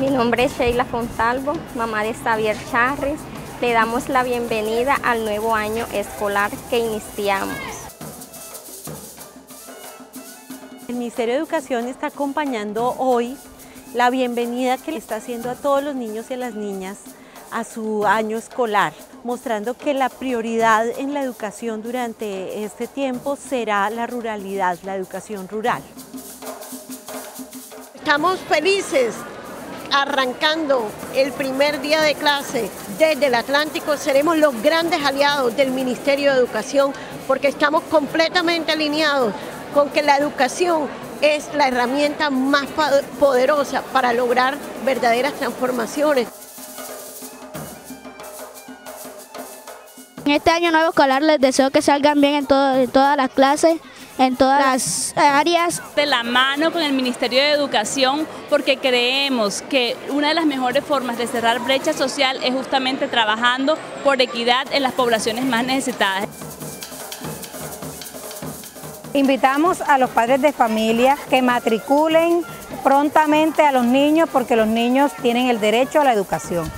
Mi nombre es Sheila Fontalvo, mamá de Xavier Charris. Le damos la bienvenida al nuevo año escolar que iniciamos. El Ministerio de Educación está acompañando hoy la bienvenida que le está haciendo a todos los niños y a las niñas a su año escolar, mostrando que la prioridad en la educación durante este tiempo será la ruralidad, la educación rural. Estamos felices arrancando el primer día de clase desde el Atlántico, seremos los grandes aliados del Ministerio de Educación porque estamos completamente alineados con que la educación es la herramienta más poderosa para lograr verdaderas transformaciones. En este año nuevo escolar les deseo que salgan bien en, en todas las clases en todas las áreas. De la mano con el Ministerio de Educación porque creemos que una de las mejores formas de cerrar brecha social es justamente trabajando por equidad en las poblaciones más necesitadas. Invitamos a los padres de familia que matriculen prontamente a los niños porque los niños tienen el derecho a la educación.